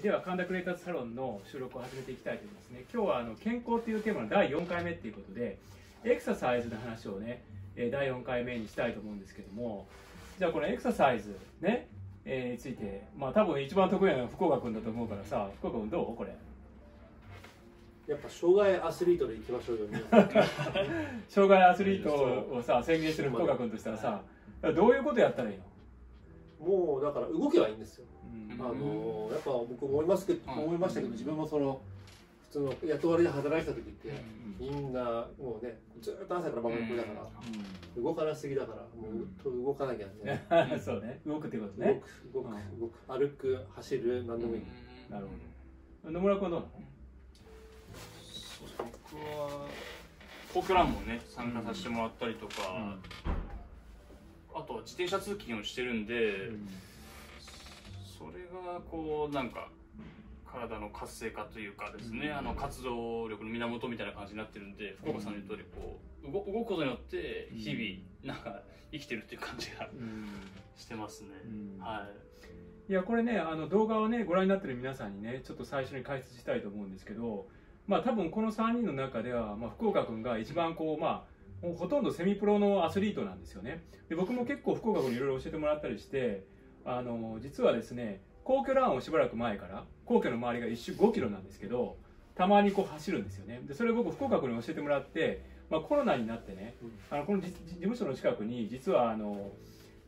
ーでは神田クリエイターズサロンの収録を始めていきたいと思いますね。今日はあの健康というテーマの第4回目っていうことでエクササイズの話をね、えー第4回目にしたいと思うんですけどもじゃあこのエクササイズね、えーについてまあ多分一番得意なのは福岡君だと思うからさ福岡君どう？これ。やっぱ障害アスリートで行きましょうよ 障害アスリートをさ宣言してる福岡君としたらさどういうことやったらいいの、もうだから動けばいいんですよ、うん。あのやっぱ僕思いますけど、うん。思いましたけど自分もその普通の雇われで働いてた時って、うみんなもうねずっと朝から晩までだから、動かなすぎだからもうと動かなきゃね、う んそうね。動くってこと動ねく動くうん。動く歩く走る何でもいい、なるほど。野村君はどうなの？僕は皇居ランもね参加させてもらったりとか、あとは自転車通勤をしてるんで、それがこうなんか体の活性化というかですね、うん。あの活動力の源みたいな感じになってるんで福岡さんの言う通りこう動動くことによって日々なんか生きてるっていう感じがうん。してますね、うん。はい。いやこれねあの動画をねご覧になってる皆さんにねちょっと最初に解説したいと思うんですけどまあ多分この3人の中では、まあ、福岡君が一番こうまあもうほとんどセミプロのアスリートなんですよね。で僕も結構福岡君にいろいろ教えてもらったりしてあの実はですね皇居ランをしばらく前から皇居の周りが一周5キロなんですけどたまにこう走るんですよね。でそれを僕福岡君に教えてもらって、まあ、コロナになってねあのこのじ事務所の近くに実はあの、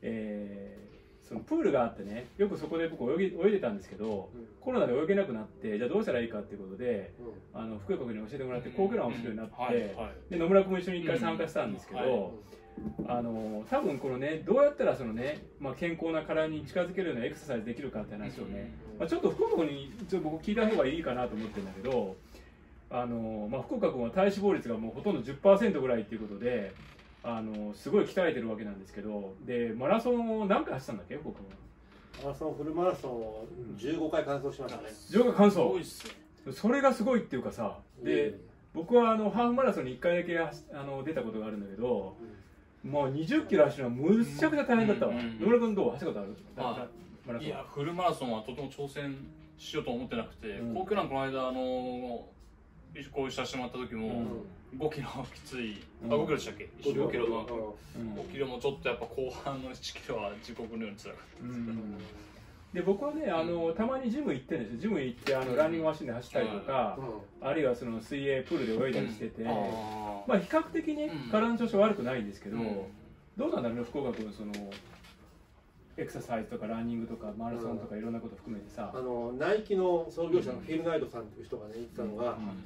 えーそのプールがあってねよくそこで僕泳ぎ泳いでたんですけどうん。コロナで泳げなくなってじゃあどうしたらいいかっていうことでうん。あの福岡君に教えてもらって皇居ランをするようになって、はいはい。で野村君も一緒に一回参加したんですけど、うん。はい。あの多分このねどうやったらそのね、まあ、健康な体に近づけるようなエクササイズできるかって話をね、まあ、ちょっと福岡君にちょっと僕聞いた方がいいかなと思ってるんだけどあの、まあ、福岡君は体脂肪率がもうほとんど10%ぐらいっていうことであのすごい鍛えてるわけなんですけどでマラソンを何回走ったんだっけ？福岡君マラソンフルマラソンを15回完走しましたね、上下完すごい走っすね。それがすごいっていうかさで僕はあのハーフマラソンに1回だけあの出たことがあるんだけどもう20キロ走るのはむっちゃくちゃ大変だったわ。うんうん野村君どう？走ったことある？あマラソン。いやフルマラソンはとても挑戦しようと思ってなくて、うん。皇居ランこの間あのこうさせてもらった時も、うん5キロきつい、うん。あ5キロでしたっけ？一緒5キロ。の。うん。5キロもちょっとやっぱ後半の1キロは地獄のように辛かったですけど、うん。で僕はねあのたまにジム行ってるんですよ。ジム行ってあのランニングマシンで走ったりとか、あるいはその水泳プールで泳いだりしてて、まあ比較的ねうん。体の調子は悪くないんですけど、うん。どうなんだろうね福岡君そのエクササイズとかランニングとかマラソンとかいろんなこと含めてさ、あのナイキの創業者のフィル・ナイトさんという人がね言ってたのが、うん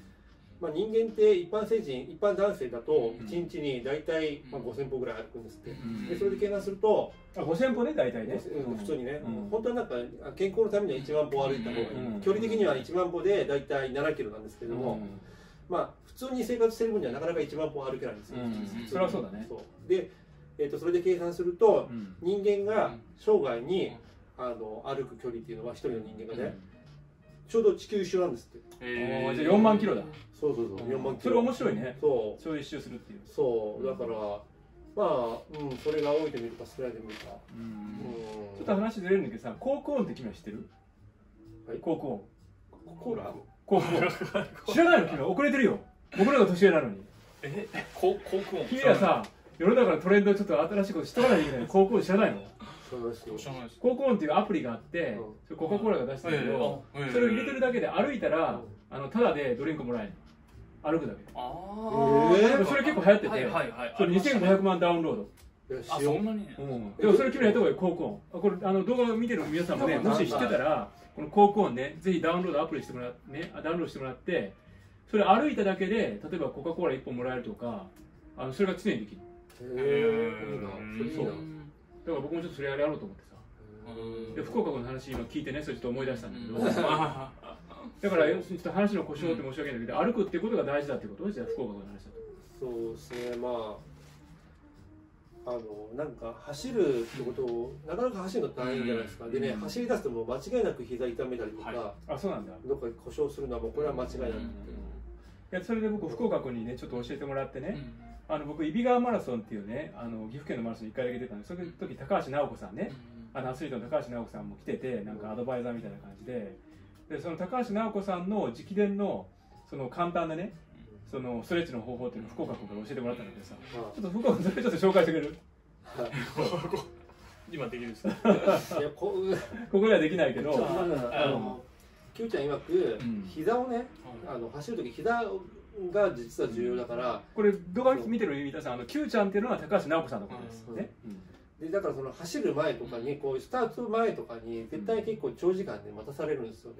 まあ、人間って一般成人一般男性だとうん。1日に大体、まあ、5000歩ぐらい歩くんですって、ん。でそれで計算すると、あ5000歩ね大体ね、うん普通にね、うん。本当はなんか健康のためには1万歩歩いた方がいい、うん。距離的には1万歩で大体7キロなんですけども、まあ普通に生活してる分にはなかなか1万歩歩けないんですよ、それはそうだね。そう。で、えー、とそれで計算するとうん。人間が生涯にうんあの歩く距離っていうのは一人の人間がね、うん。ちょうど地球一周なんですって。おーじゃあ4万キロだそうそうそう。4万キそれロ面白いね。そう。それ一周するっていう、そう。だからまあ、うん、それが多いで見るか少ないで見るか、ちょっと話ずれるんだけどさコークオンって君は知ってる？はい。コークオンコーラ？コークオン知らないの君は遅れてるよ。僕らが年上なのに。え？こ航空音君はさ世の中のトレンドちょっと新しいこと知っとかないといけないコークオン知らないのそうですよ。知らないですコークオンっていうアプリがあってコカ・コーラが出してるけどそれを入れてるだけで歩いたらうん。あのタダでドリンクもらえるの歩くだけ。あえー。それ結構流行ってて。はいはいはい。それ2500万ダウンロード。いやあそんなに？うん、でもそれ君らやった方がいいコークオンあこれあの動画を見てる皆さんもねもし知ってたらこのコークオンねぜひダウンロードアプリしてもらってねあダウンロードしてもらってそれ歩いただけで例えばコカ・コーラ1本もらえるとかあのそれが常にできる。へえいいなそれいいなだ。から僕もちょっとそれやろうと思ってさ。で福岡君の話今聞いてねそれちょっと思い出したんだけど、あ だから要するにちょっと話の故障って申し訳ないんだけど、歩くっていうことが大事だってこと？じゃあ福岡君の話だと。そうですね。まああのなんか走るってことをなかなか走るの大変じゃないですか、うん。でねうん走り出すともう間違いなく膝痛めたりとか、はあそうなんだ。どっか故障するのはもうこれは間違いなくて、う。ん。いやそれで僕福岡君にねちょっと教えてもらってね、うん。あの僕揖斐川マラソンっていうねあの岐阜県のマラソンに1回だけ出たんでその時高橋直子さんね、あのアスリートの高橋直子さんも来ててなんかアドバイザーみたいな感じででその高橋直子さんの直伝のその簡単なねそのストレッチの方法っていうのを福岡君から教えてもらったんだけどさちょっと福岡君それちょっと紹介してくれる？今できるんですかいやこここではできないけど。あの Q ちゃん曰くん。膝をねあの走る時膝が実は重要だからこれ動画見てる皆さんあの Q ちゃんっていうのは高橋直子さんのことですね、でだからその走る前とかにこうスタート前とかに絶対結構長時間で待たされるんですよね。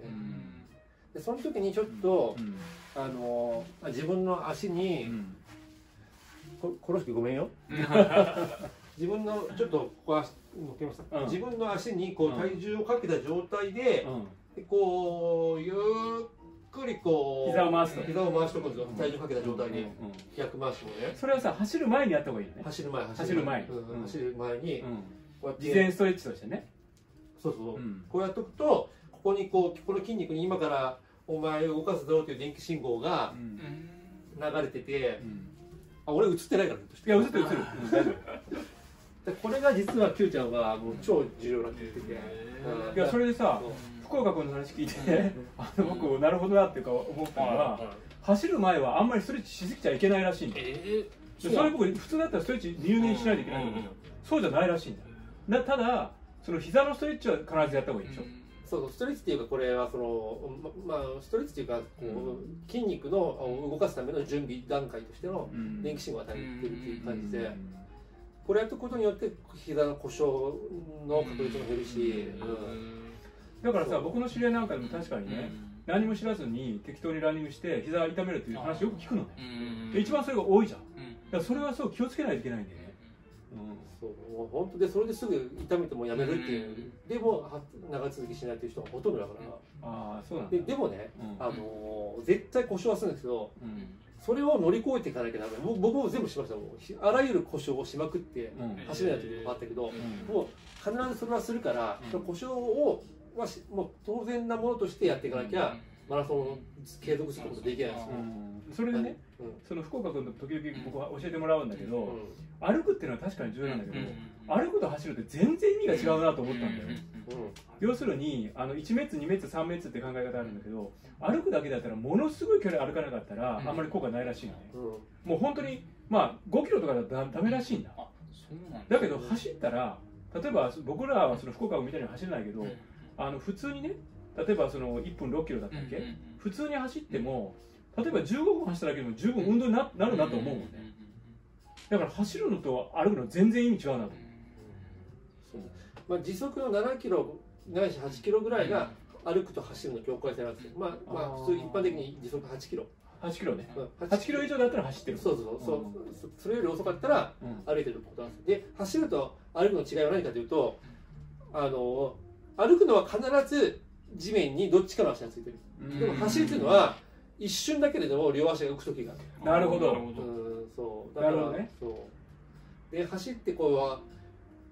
でその時にちょっとうん。あの自分の足うにん。こコロシキごめんよ。自分のちょっとここ足乗っけました、うん。自分の足にこううん。体重をかけた状態でこうゆっくりこう膝を回すと。膝を回しとくんですよ体重かけた状態でうんうん逆回しをね。それはさ走る前にやった方がいいよね、走る前走る前。走る前に。うん、こうやって。事前ストレッチとしてね、そうそう、う。ん。こうやっとくとここにこうこの筋肉に今からお前を動かすぞっていう電気信号がうん。流れててうん。あ俺映ってないからねいや映ってる映ってる、これが実は Q ちゃんはもう超重要なって言ってて、いやそれでさ福岡君の話聞いて、あの僕なるほどなっていうか思ったのは、はい走る前はあんまりストレッチしすぎちゃいけないらしいんだよ。えでそれ僕普通だったらストレッチ入念しないといけないんだけど、そうじゃないらしいんだよ。だただその膝のストレッチは必ずやった方がいいでしょ、そうそうストレッチっていうかこれはそのままあストレッチっていうかこう、筋肉の動かすための準備段階としてのうん。電気信号を与えてるっていう感じで、これやることによって膝の故障の確率も減るし、だからさ僕の知り合いなんかでも確かにね、何も知らずに適当にランニングして膝痛めるっていう話よく聞くのね。で一番それが多いじゃん。だからそれはそう気をつけないといけないんだよね、そうもう。本当でそれですぐ痛めてもやめるっていう、でもは長続きしないっていう人がほとんどだから、ああそうなんだ。ででもね、うん。あのー絶対故障はするんですけどうん。それを乗り越えていかなきゃダメ。僕僕も全部しました。あらゆる故障をしまくってうん。走れない時もあったけど、うん。もう必ずそれはするから、故障をはしもう当然なものとしてやっていかなきゃ、マラソンを継続することできないん。ですそれでねうん。その福岡君の時々僕は教えてもらうんだけど、うん。歩くっていうのは確かに重要なんだけど、歩くと走るって全然意味が違うなと思ったんだよ、要するにあの1メートル2メートル3メートルって考え方あるんだけど歩くだけだったらものすごい距離歩かなかったらうん。あんまり効果ないらしいのね、うん。もう本当にまあ5キロとかだとダダメらしいんだ。あそうなんだ。けど走ったら例えば僕らはその福岡みたいに走れないけど、あの普通にね例えばその1分6キロだったっけ、普通に走っても例えば15分走っただけでも十分運動にななるなと思うもんね。だから走るのと歩くの全然意味違うなと。まあ、時速の7キロないし8キロぐらいが歩くと走るの境界線なんですけど、まあ、まあ普通一般的に時速8キロ、8キロね。うん8キロ。以上だったら走ってる。そうそうそう、そうそそれより遅かったらうん。歩いてるってことなんですで走ると歩くの違いは何かというとあの歩くのは必ず地面にどっちかの足がついてる。でも走るっていうのは一瞬だけれども両足が浮く時がある。なるほど。うんそう。だからね。そう。で走ってこうは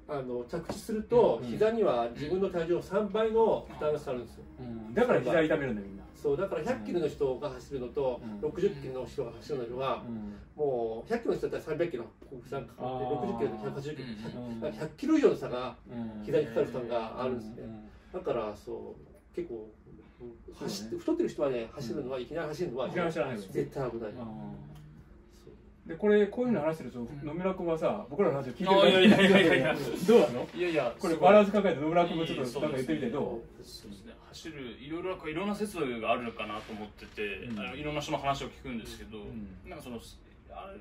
あの着地すると、うん膝には自分の体重の3倍の負担がかかるんですよ。うん。だから膝痛めるんだよみんな。そう。だから100キロの人が走るのと、うん。60キロの人が走るのは、うん。もう100キロの人だったら300キロ負担かかってあー。60キロと180キロ、うん。100 100キロ以上の差がうん。膝にかかる負担があるんですね。うだからそう結構、走って太ってる人はね走るのは、いきなり走るのは絶対危ない、でこれこういうの話してると野村君はさ僕らの話を聞いてあいやいやいやいやいや。どうなの？いやいやこれバランス考えて野村君もちょっとなんか言ってみてどそうですね。走るいろいろいろんな説があるのかなと思ってて、うん。あのいろんな人の話を聞くんですけど、ん。なんかそのあれ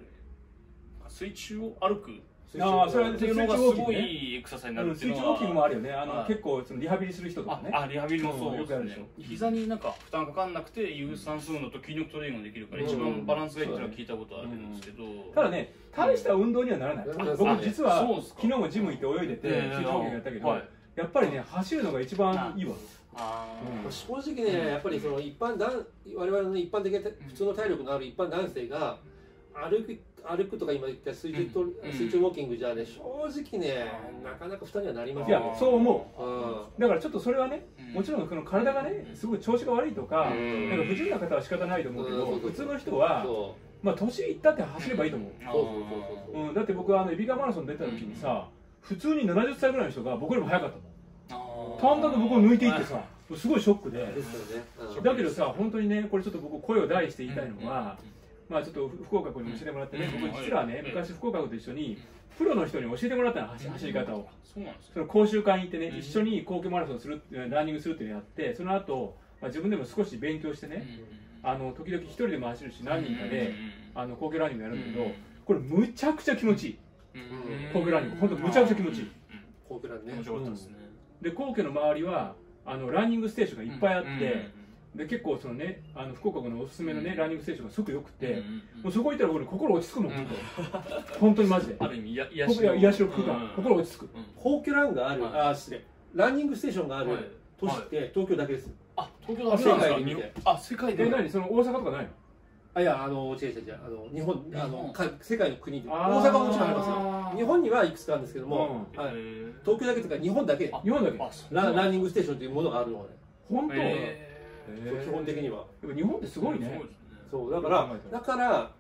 水中を歩くあーそれはっていうのがすごい水中ウォーキングね。いいエクササイズになるっていうのは水中ウォーキングもあるよね。あのはい。結構そのリハビリする人とかね。ああリハビリもそううんよくやるでですしょ。ね膝になん。か負担かかんなくて有酸素運動と筋力トレーニングができるから一番バランスがいいっていうのは聞いたことあるん。ですけど、ただね大した運動にはならない。うん。僕実は昨日もジム行って泳いでてえー水上ウォーキングやったけどはい。やっぱりね走るのが一番い。いわ。あうん。正直ね、やっぱりその一般男我々の一般的な普通の体力のある一般男性が歩く歩くとか今言った水中と、うん。水中ウォーキングじゃね正直ねなかなか負担にはなりまいやせん。よ。そう思う。ん。うだからちょっとそれはねうん。もちろんこの体がねすごい調子が悪いとかうん。なんか不自由な方は仕方ないと思うけどうん。普通の人はそまあ年いったって走ればいいと思う。うそうそうそうう。ん、だって僕あのエビガマラソン出た時にさ、普通に70歳ぐらいの人が僕よりも速かったもんあー。淡々と僕を抜いていってさすごいショックで。ですよね、うん。だけどさ本当にねこれちょっと僕声を大して言いたいのは、まあちょっと福岡君に教えてもらってね、うん僕実はねうん昔福岡君と一緒にプロの人に教えてもらったの走走り方を。そうなんですその講習会に行ってね、うん。一緒に皇居マラソンするランニングするっていうのをやってその後、まあ自分でも少し勉強してね、あの時々一人でも走るし何人かで、あの皇居ランニングやるんだけど、これむちゃくちゃ気持ちいい。皇居ランニング。本当むちゃくちゃ気持ちいい。コープランね面白かったですね。で皇居の周りはあのランニングステーションがいっぱいあって、で結構そのねあの福岡君のおすすめのね、うん。ランニングステーションがすごく良くて、うんもうそこ行ったら俺心落ち着くもん、本当本当にマジで。ある意味や癒しの。癒しの空間、うん。心落ち着く。皇居ランがある、はい。あ失礼。ランニングステーションがあるはい。都市って東京だけです、あ東京だけなんですか？あ世界で見て。あ世界でえ何？その大阪とかないの？あいやあの違う違う違う。あの日本あのか世界の国で大阪はもちろんありますよ。日本にはいくつかあるんですけども、うはい、東京だけというか日本だけ。あ日本だけ？あそう。ラランニングステーションというものがあるのね本当、へそう基本的には。やっぱ日本ってすごいね。そうだからだから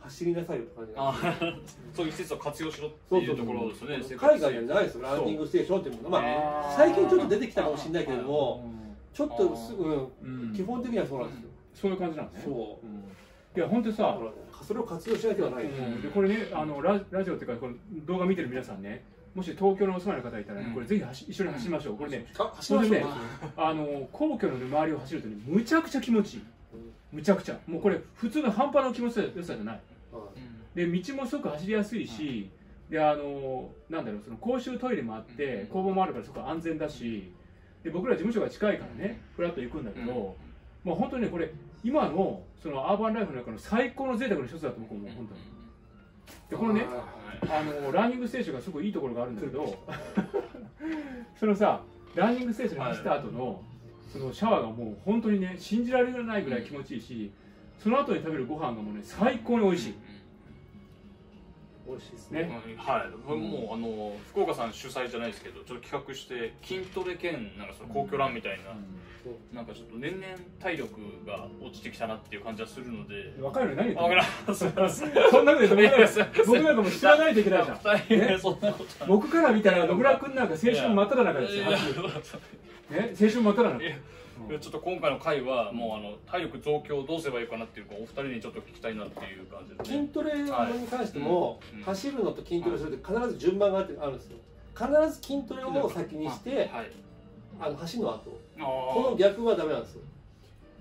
走りなさいよって感じなんですよ。あ そういう施設を活用しろっていうところですよねそう海外にはないですよランニングステーションっていうものまあ最近ちょっと出てきたかもしれないけれどもうちょっとすぐんうん。基本的にはそうなんですよ。そういう感じなんね。そう。うん。いや本当さそれを活用しなきゃならない、うん。でこれねあのララジオっていうかこの動画見てる皆さんねもし東京のお住まいの方いたらね、うん。これぜひ走一緒に走りましょう、これねあ走りましょう。それでねあの皇居の周りを走るとねむちゃくちゃ気持ちいい。むちゃくちゃ。もうこれ普通の半端な気持ち良さじゃない。で道もすごく走りやすいし、であのなんだろうその公衆トイレもあって工房もあるからすごく安全だしで僕ら事務所が近いからねフラッと行くんだけど、まあ本当にねこれ今のそのアーバンライフの中の最高の贅沢の一つだと僕は思う本当にでこのねあのランニングステーションがすごいいいところがあるんだけど そのさランニングステーションに走った後の、そのシャワーがもう本当にね信じられないぐらい気持ちいいしその後に食べるご飯がもうね最高に美味しい美味しいですね。ね。はい、これもうあの福岡さん主催じゃないですけどちょっと企画して筋トレ兼なんかその皇居ランみたいな、なんかちょっと年々体力が落ちてきたなっていう感じはするので。若いのに何言ってあごめんるなさいすいませんそんなこと言うと僕なんかすいません。僕なんかもう知らないといけないじゃん。大変そんなことは僕から見たら野村君なんか青春真っ只中ですよ。青春真っ只中いやちょっと今回の回はもうあの体力増強どうすればいいかなっていうかお二人にちょっと聞きたいなっていう感じで筋ねトレに関しても、い。うん。走るのと筋トレするって必ず順番があってあるんですよ。必ず筋トレを先にしてはい。あの走るの後。あこの逆はダメなんですよ。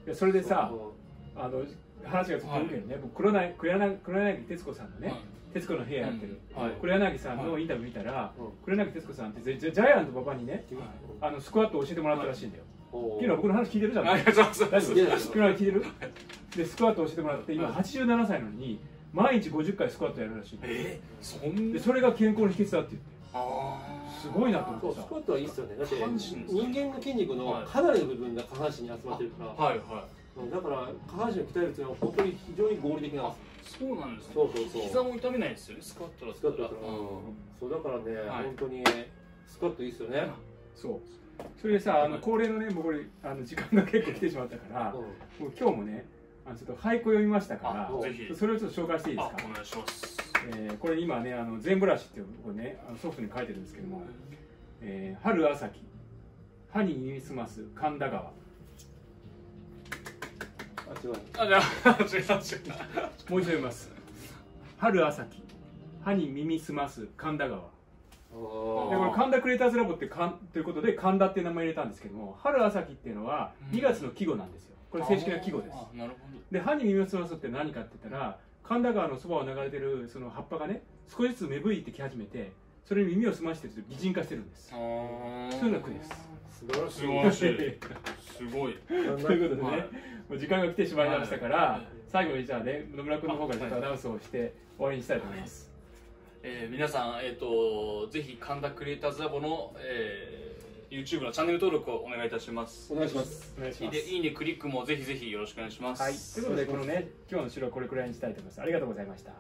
いやそれでさうあの話がちょっとるけどね、僕黒柳黒柳黒柳徹子さんのね、徹子の部屋やってる、うん。はい。黒柳さんのインタビュー見たら、うん。黒柳徹子さんってジャジャイアント馬場にねんあのスクワットを教えてもらったらしいんだよ、お昨日僕の話聞いてるじゃん。ありがとうございます大丈夫黒柳聞いてる？でスクワットを教えてもらって今87歳なのに毎日50回スクワットやるらしい。えー、そんな。でそれが健康の秘訣だって言って。あすごいなと思ってスクワットはいいっすよね。だって人間の筋肉のかなりの部分が下半身に集まってるから、はいはだから下半身を鍛えるっていうのは本当に非常に合理的な。んいあですそうなんですね。そうそうそう。膝も痛めないですよねスクワットだったら。スクワットだったら、うん。そうだからね、はい。本当にスクワットいいっすよね、そうそれでさあの恒例のねもうこれあの時間が結構来てしまったから、うん。もう今日もねあのちょっと俳句を読みましたからそれをちょっと紹介していいですあかお願いします。えーこれ今ねあの全ブラシっていうこれねあのソフトに書いてるんですけども、えー春朝木歯に耳すます神田川。あ違う。あじゃあ違う違う。もう一度読みます。春朝木歯に耳すます神田川でこれ神田クリエイターズラボってかんということで神田っていう名前入れたんですけども春朝木っていうのはうん。2月の季語なんですよ。これ正式な季語です。あなるほで歯に耳をすますって何かって言ったら神田川のそばを流れてるその葉っぱがね少しずつ芽吹いてき始めてそれに耳を澄ましてると擬人化してるんです。そういうのが句です。素晴らしい。すごい。ということでね、はい。もう時間が来てしまいましたから、はい。最後にじゃあね野村君の方からちょっとアナウンスをして終わりにしたいと思います、えー皆さん、えー、とぜひ神田クリエイターズラボの、えー YouTube のチャンネル登録をお願いいたします。お願いします。お願いします。いいねいいねクリックもぜひぜひよろしくお願いします。はい、ということでこのね今日の資料はこれくらいにしたいと思います。ありがとうございました